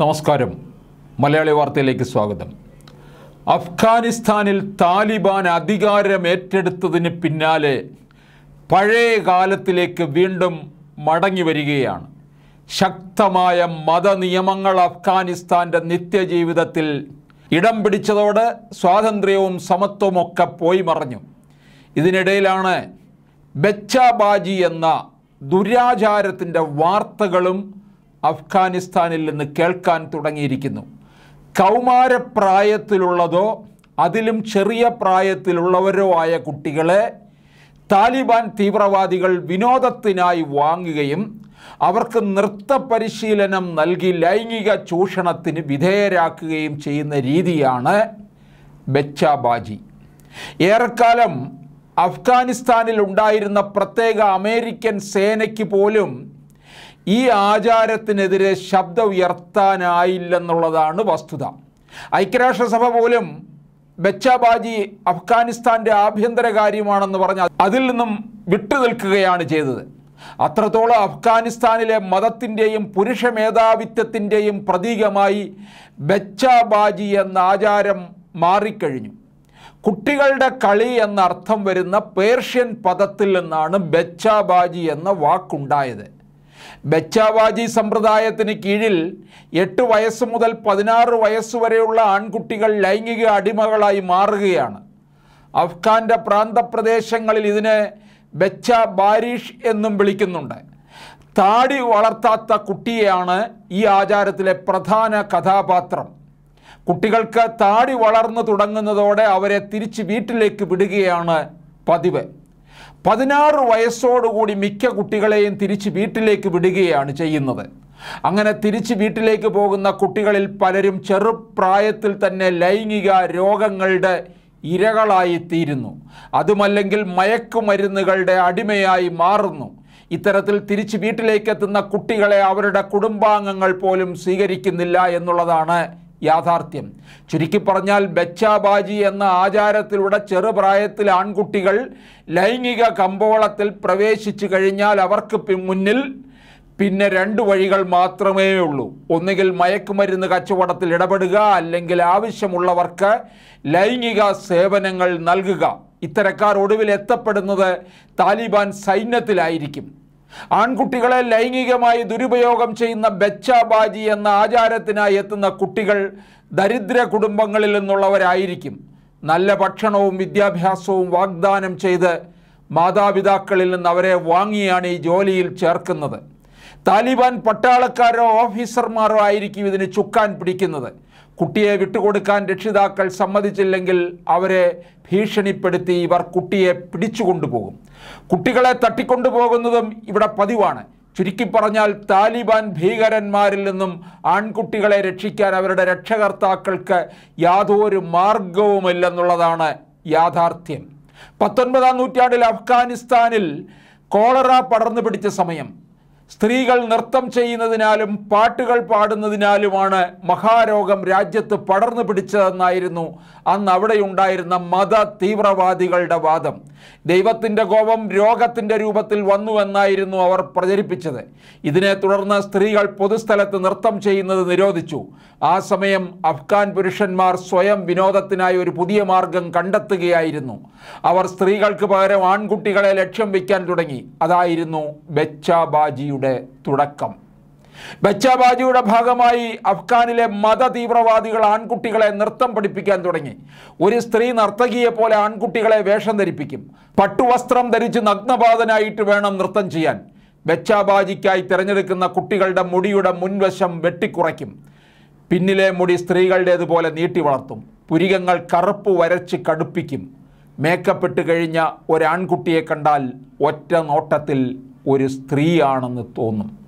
നമസ്കാരം. മലയാളി വാർത്തയിലേക്ക് സ്വാഗതം. അഫ്ഗാനിസ്ഥാനിൽ താലിബാൻ അധികാരം ഏറ്റെടുത്തതിന് പിന്നാലെ പഴയ കാലത്തിലേക്ക് വീണ്ടും മടങ്ങി വരികയാണ്. ശക്തമായ മതനിയമങ്ങൾ അഫ്ഗാനിസ്ഥാന്റെ നിത്യജീവിതത്തിൽ ഇടം പിടിച്ചതോടെ സ്വാതന്ത്ര്യവും സമത്വവും ഒക്കെ പോയി മറഞ്ഞു. ഇതിനിടയിലാണ് ബച്ചാബാജി എന്ന ദുരാചാരത്തിന്റെ വാർത്തകളും അഫ്ഗാനിസ്ഥാനിൽ നിന്ന് കേൾക്കാൻ തുടങ്ങിയിരിക്കുന്നു. കൗമാരപ്രായത്തിലുള്ളതോ അതിലും ചെറിയ പ്രായത്തിലുള്ളവരോ ആയ കുട്ടികളെ താലിബാൻ തീവ്രവാദികൾ വിനോദത്തിനായി വാങ്ങുകയും അവർക്ക് നൃത്ത പരിശീലനം നൽകി ലൈംഗിക ചൂഷണത്തിന് വിധേയരാക്കുകയും ചെയ്യുന്ന രീതിയാണ് ബച്ചാബാജി. ഏറെക്കാലം അഫ്ഗാനിസ്ഥാനിൽ ഉണ്ടായിരുന്ന പ്രത്യേക അമേരിക്കൻ സേനയ്ക്ക് പോലും ഈ ആചാരത്തിനെതിരെ ശബ്ദം ഉയർത്താനായില്ലെന്നുള്ളതാണ് വസ്തുത. ഐക്യരാഷ്ട്രസഭ പോലും ബച്ചാബാജി അഫ്ഗാനിസ്ഥാന്റെ ആഭ്യന്തര കാര്യമാണെന്ന് പറഞ്ഞ് അതിൽ നിന്നും വിട്ടുനിൽക്കുകയാണ് ചെയ്തത്. അത്രത്തോളം അഫ്ഗാനിസ്ഥാനിലെ മതത്തിന്റെയും പുരുഷ മേധാവിത്വത്തിന്റെയും പ്രതീകമായി ബച്ചാബാജി എന്ന ആചാരം മാറിക്കഴിഞ്ഞു. കുട്ടികളുടെ കളി എന്നർത്ഥം വരുന്ന പേർഷ്യൻ പദത്തിൽ നിന്നാണ് ബച്ചാബാജി എന്ന വാക്കുണ്ടായത്. ബച്ചാബാജി സമ്പ്രദായത്തിന് കീഴിൽ എട്ട് വയസ്സ് മുതൽ പതിനാറ് വയസ്സ് വരെയുള്ള ആൺകുട്ടികൾ ലൈംഗിക അടിമകളായി മാറുകയാണ്. അഫ്ഗാന്റെ പ്രാന്തപ്രദേശങ്ങളിൽ ഇതിനെ ബച്ച ബാരിഷ് എന്നും വിളിക്കുന്നുണ്ട്. താടി വളർത്താത്ത കുട്ടിയെയാണ് ഈ ആചാരത്തിലെ പ്രധാന കഥാപാത്രം. കുട്ടികൾക്ക് താടി വളർന്നു തുടങ്ങുന്നതോടെ അവരെ തിരിച്ച് വീട്ടിലേക്ക് വിടുകയാണ് പതിവ്. പതിനാറ് വയസ്സോടുകൂടി മിക്ക കുട്ടികളെയും തിരിച്ച് വീട്ടിലേക്ക് വിടുകയാണ് ചെയ്യുന്നത്. അങ്ങനെ തിരിച്ച് വീട്ടിലേക്ക് പോകുന്ന കുട്ടികളിൽ പലരും ചെറുപ്രായത്തിൽ തന്നെ ലൈംഗിക രോഗങ്ങളുടെ ഇരകളായിത്തീരുന്നു. അതുമല്ലെങ്കിൽ മയക്കുമരുന്നുകളുടെ അടിമയായി മാറുന്നു. ഇത്തരത്തിൽ തിരിച്ച് വീട്ടിലേക്ക് എത്തുന്ന കുട്ടികളെ അവരുടെ കുടുംബാംഗങ്ങൾ പോലും സ്വീകരിക്കുന്നില്ല എന്നുള്ളതാണ് യാഥാർത്ഥ്യം. ചുരുക്കി പറഞ്ഞാൽ ബച്ചാബാജി എന്ന ആചാരത്തിലൂടെ ചെറുപ്രായത്തിൽ ആൺകുട്ടികൾ ലൈംഗിക കമ്പോളത്തിൽ പ്രവേശിച്ചു കഴിഞ്ഞാൽ അവർക്ക് മുന്നിൽ പിന്നെ രണ്ട് വഴികൾ മാത്രമേ ഉള്ളൂ. ഒന്നുകിൽ മയക്കുമരുന്ന് കച്ചവടത്തിൽ ഇടപെടുക അല്ലെങ്കിൽ ആവശ്യമുള്ളവർക്ക് ലൈംഗിക സേവനങ്ങൾ നൽകുക. ഇത്തരക്കാർ ഒടുവിൽ എത്തപ്പെടുന്നത് താലിബാൻ സൈന്യത്തിലായിരിക്കും. ആൺകുട്ടികളെ ലൈംഗികമായി ദുരുപയോഗം ചെയ്യുന്ന ബച്ചാബാജി എന്ന ആചാരത്തിനായി എത്തുന്ന കുട്ടികൾ ദരിദ്ര കുടുംബങ്ങളിൽ നിന്നുള്ളവരായിരിക്കും. നല്ല ഭക്ഷണവും വിദ്യാഭ്യാസവും വാഗ്ദാനം ചെയ്ത് മാതാപിതാക്കളിൽ നിന്ന് അവരെ വാങ്ങിയാണ് ഈ ജോലിയിൽ ചേർക്കുന്നത്. താലിബാൻ പട്ടാളക്കാരോ ഓഫീസർമാരോ ആയിരിക്കും ഇതിന് ചുക്കാൻ പിടിക്കുന്നത്. കുട്ടിയെ വിട്ടുകൊടുക്കാൻ രക്ഷിതാക്കൾ സമ്മതിച്ചില്ലെങ്കിൽ അവരെ ഭീഷണിപ്പെടുത്തി ഇവർ കുട്ടിയെ പിടിച്ചുകൊണ്ടുപോകും. കുട്ടികളെ തട്ടിക്കൊണ്ടുപോകുന്നതും ഇവിടെ പതിവാണ്. ചുരുക്കി പറഞ്ഞാൽ താലിബാൻ ഭീകരന്മാരിൽ നിന്നും ആൺകുട്ടികളെ രക്ഷിക്കാൻ അവരുടെ രക്ഷകർത്താക്കൾക്ക് യാതൊരു മാർഗവുമില്ലെന്നുള്ളതാണ് യാഥാർത്ഥ്യം. പത്തൊൻപതാം നൂറ്റാണ്ടിൽ അഫ്ഗാനിസ്ഥാനിൽ കോളറ പടർന്നു പിടിച്ച സമയം. സ്ത്രീകൾ നൃത്തം ചെയ്യുന്നതിനാലും പാട്ടുകൾ പാടുന്നതിനാലുമാണ് മഹാരോഗം രാജ്യത്ത് പടർന്നു പിടിച്ചതെന്നായിരുന്നു അന്ന് അവിടെ ഉണ്ടായിരുന്ന മത തീവ്രവാദികളുടെ വാദം. ദൈവത്തിന്റെ കോപം രോഗത്തിന്റെ രൂപത്തിൽ വന്നുവെന്നായിരുന്നു അവർ പ്രചരിപ്പിച്ചത്. ഇതിനെ തുടർന്ന് സ്ത്രീകൾ പൊതുസ്ഥലത്ത് നൃത്തം ചെയ്യുന്നത് നിരോധിച്ചു. ആ സമയം അഫ്ഗാൻ പുരുഷന്മാർ സ്വയം വിനോദത്തിനായി ഒരു പുതിയ മാർഗം കണ്ടെത്തുകയായിരുന്നു. അവർ സ്ത്രീകൾക്ക് പകരം ആൺകുട്ടികളെ ലക്ഷ്യം വയ്ക്കാൻ തുടങ്ങി. അതായിരുന്നു ബച്ചാബാജിയുടെ തുടക്കം. ബച്ചാബാജിയുടെ ഭാഗമായി അഫ്ഗാനിലെ മത തീവ്രവാദികൾ ആൺകുട്ടികളെ നൃത്തം പഠിപ്പിക്കാൻ തുടങ്ങി. ഒരു സ്ത്രീ നർത്തകിയെ പോലെ ആൺകുട്ടികളെ വേഷം ധരിപ്പിക്കും. പട്ടുവസ്ത്രം ധരിച്ച് നഗ്നപാതനായിട്ട് വേണം നൃത്തം ചെയ്യാൻ. ബച്ചാബാജിക്കായി തിരഞ്ഞെടുക്കുന്ന കുട്ടികളുടെ മുടിയുടെ മുൻവശം വെട്ടിക്കുറയ്ക്കും. പിന്നിലെ മുടി സ്ത്രീകളുടേതുപോലെ നീട്ടി വളർത്തും. പുരികങ്ങൾ കറുപ്പ് വരച്ച് കടുപ്പിക്കും. മേക്കപ്പെട്ട് കഴിഞ്ഞ ഒരാൺകുട്ടിയെ കണ്ടാൽ ഒറ്റ നോട്ടത്തിൽ ഒരു സ്ത്രീയാണെന്ന് തോന്നും.